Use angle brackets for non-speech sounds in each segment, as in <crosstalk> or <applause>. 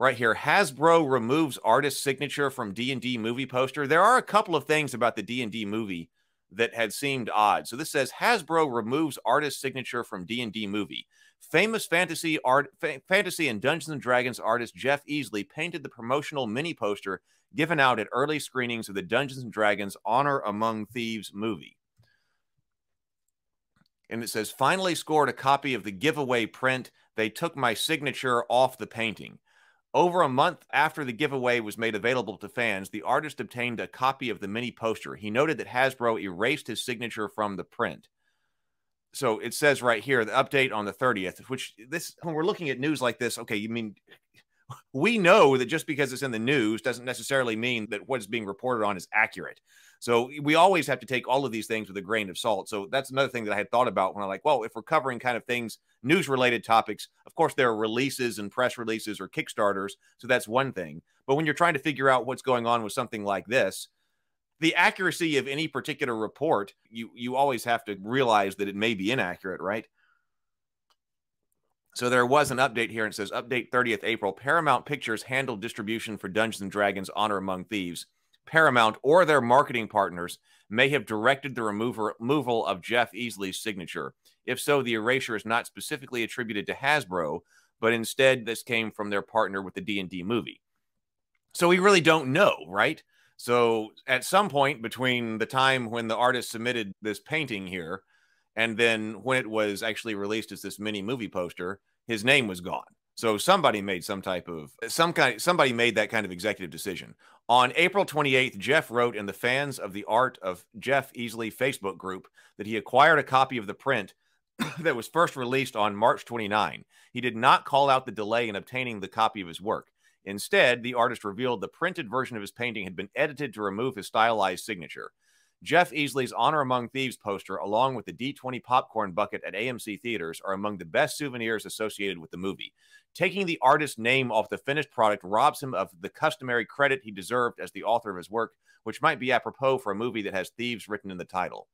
right here hasbro removes artist signature from d&d movie poster. There are a couple of things about the d&d movie that had seemed odd. So this says hasbro removes artist signature from d&d movie. Famous fantasy art fa- fantasy and dungeons and dragons artist jeff easley painted the promotional mini poster given out at early screenings of the dungeons and dragons honor among thieves movie. And it says finally scored a copy of the giveaway print. They took my signature off the painting over a month after the giveaway was made available to fans, the artist obtained a copy of the mini poster. He noted that Hasbro erased his signature from the print. So it says right here the update on the 30th, which this when we're looking at news like this, okay, you mean we know that just because it's in the news doesn't necessarily mean that what's being reported on is accurate. So we always have to take all of these things with a grain of salt. So that's another thing that I had thought about when I'm like, well, if we're covering kind of things, news related topics, of course, there are releases and press releases or Kickstarters. So that's one thing. But when you're trying to figure out what's going on with something like this, the accuracy of any particular report, you you always have to realize that it may be inaccurate, right? So there was an update here and it says update 30th April. Paramount Pictures handled distribution for Dungeons and Dragons Honor Among Thieves. Paramount or their marketing partners may have directed the remover, removal of Jeff Easley's signature. If so, the erasure is not specifically attributed to Hasbro, but instead this came from their partner with the D&D movie. So we really don't know, right? So at some point between the time when the artist submitted this painting here and then when it was actually released as this mini movie poster, his name was gone. So somebody made some type of some kind somebody made that kind of executive decision. On April 28th, Jeff wrote in the fans of the art of Jeff Easley Facebook group that he acquired a copy of the print <coughs> that was first released on March 29. He did not call out the delay in obtaining the copy of his work. Instead, the artist revealed the printed version of his painting had been edited to remove his stylized signature. Jeff Easley's Honor Among Thieves poster, along with the D20 popcorn bucket at AMC theaters, are among the best souvenirs associated with the movie. Taking the artist's name off the finished product robs him of the customary credit he deserved as the author of his work, which might be apropos for a movie that has thieves written in the title.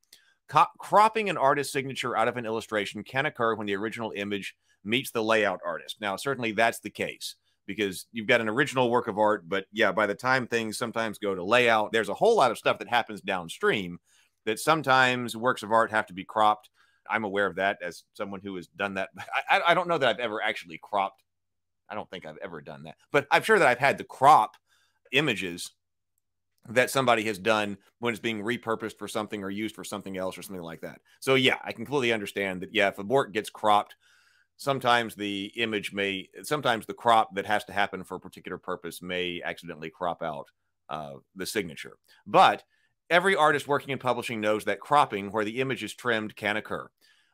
Co- cropping an artist's signature out of an illustration can occur when the original image meets the layout artist. Now, certainly that's the case because you've got an original work of art, but yeah, by the time things sometimes go to layout, there's a whole lot of stuff that happens downstream that sometimes works of art have to be cropped. I'm aware of that as someone who has done that. <laughs> I, I don't know that I've ever actually cropped. I don't think I've ever done that, but I'm sure that I've had to crop images that somebody has done when it's being repurposed for something or used for something else or something like that. So yeah, I completely understand that. Yeah, if a work gets cropped sometimes the image may sometimes the crop that has to happen for a particular purpose may accidentally crop out uh, the signature. But every artist working in publishing knows that cropping where the image is trimmed can occur.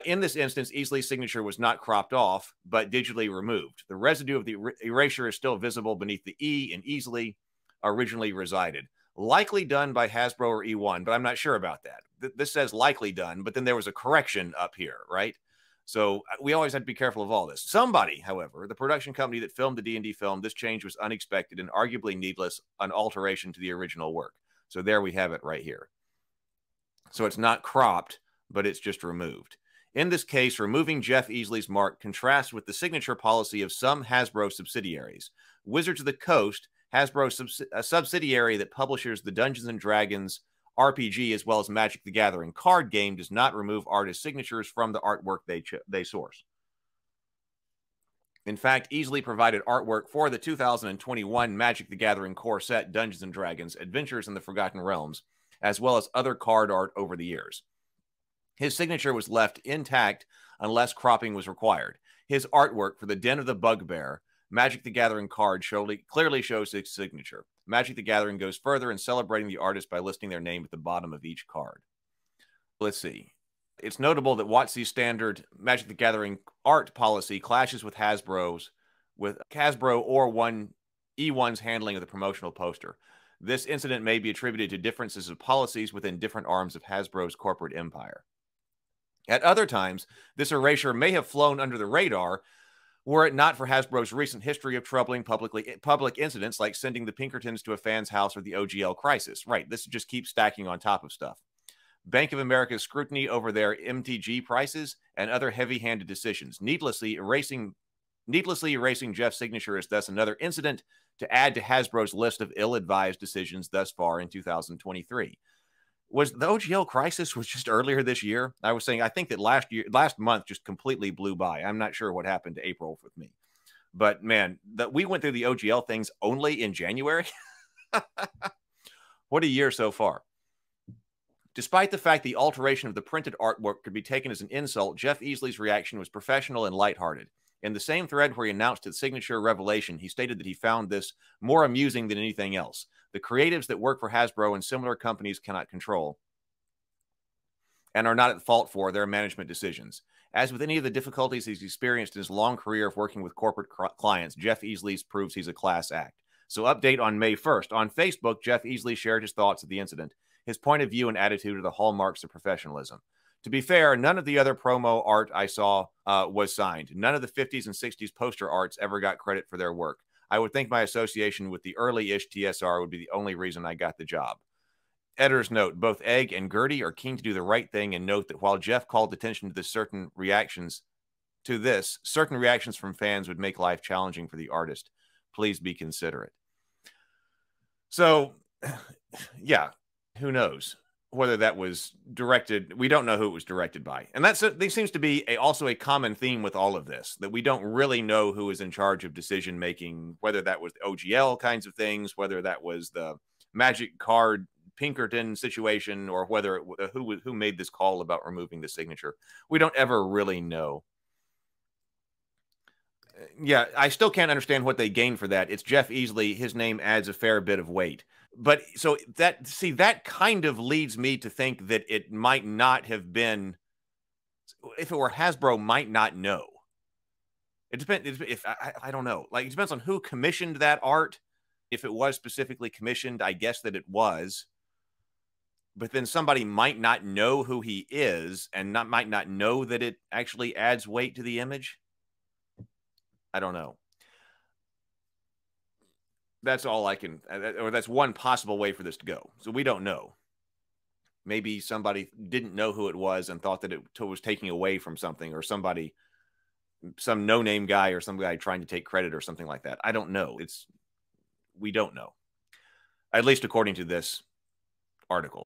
In this instance easley's signature was not cropped off but digitally removed. The residue of the er erasure is still visible beneath the e and easley originally resided. Likely done by hasbro or e1 but i'm not sure about that. Th this says likely done but then there was a correction up here right so uh, we always have to be careful of all this. Somebody, however, the production company that filmed the D&D film, this change was unexpected and arguably needless, an alteration to the original work. So there we have it right here. So it's not cropped, but it's just removed. In this case, removing Jeff Easley's mark contrasts with the signature policy of some Hasbro subsidiaries. Wizards of the Coast, Hasbro a subsidiary that publishes the Dungeons and Dragons RPG as well as Magic the Gathering card game does not remove artist signatures from the artwork they they source. In fact, Easley provided artwork for the 2021 Magic the Gathering core set Dungeons and Dragons: Adventures in the Forgotten Realms, as well as other card art over the years. His signature was left intact unless cropping was required. His artwork for the Den of the Bugbear Magic the Gathering card surely, clearly shows its signature. Magic the Gathering goes further in celebrating the artist by listing their name at the bottom of each card. Let's see. It's notable that WotC's standard Magic the Gathering art policy clashes with Hasbro's, with Hasbro or one E1's handling of the promotional poster. This incident may be attributed to differences of policies within different arms of Hasbro's corporate empire. At other times, this erasure may have flown under the radar were it not for Hasbro's recent history of troubling publicly eh, public incidents like sending the Pinkertons to a fan's house or the OGL crisis. Right, this just keeps stacking on top of stuff. Bank of America's scrutiny over their MTG prices and other heavy-handed decisions, needlessly erasing Needlessly erasing Jeff's signature is thus another incident to add to Hasbro's list of ill-advised decisions thus far in 2023. Was the OGL crisis was just earlier this year? I was saying I think that last year, last month, just completely blew by. I'm not sure what happened to April with me, but man, that we went through the OGL things only in January. <laughs> what a year so far. Despite the fact the alteration of the printed artwork could be taken as an insult, Jeff Easley's reaction was professional and lighthearted. In the same thread where he announced his signature revelation, he stated that he found this more amusing than anything else. The creatives that work for Hasbro and similar companies cannot control and are not at fault for their management decisions. As with any of the difficulties he's experienced in his long career of working with corporate clients, Jeff Easley proves he's a class act. So, update on May 1st. On Facebook, Jeff Easley shared his thoughts of the incident. His point of view and attitude are the hallmarks of professionalism. To be fair, none of the other promo art I saw uh, was signed. None of the 50s and 60s poster arts ever got credit for their work. I would think my association with the early ish TSR would be the only reason I got the job. Editor's note both Egg and Gertie are keen to do the right thing and note that while Jeff called attention to the certain reactions to this, certain reactions from fans would make life challenging for the artist. Please be considerate. So, <sighs> yeah, who knows whether that was directed? We don't know who it was directed by, and that's a, seems to be a, also a common theme with all of this that we don't really know who is in charge of decision making. Whether that was the OGL kinds of things, whether that was the Magic Card Pinkerton situation, or whether it, who who made this call about removing the signature, we don't ever really know. Uh, yeah, I still can't understand what they gain for that. It's Jeff Easley. His name adds a fair bit of weight but so that see that kind of leads me to think that it might not have been if it were Hasbro might not know. It depends if I, I don't know. Like it depends on who commissioned that art. If it was specifically commissioned, I guess that it was. But then somebody might not know who he is and not might not know that it actually adds weight to the image. I don't know that's all I can, uh, or that's one possible way for this to go. So we don't know. Maybe somebody didn't know who it was and thought that it was taking away from something, or somebody, some no name guy, or some guy trying to take credit, or something like that. I don't know. It's, we don't know. At least according to this article.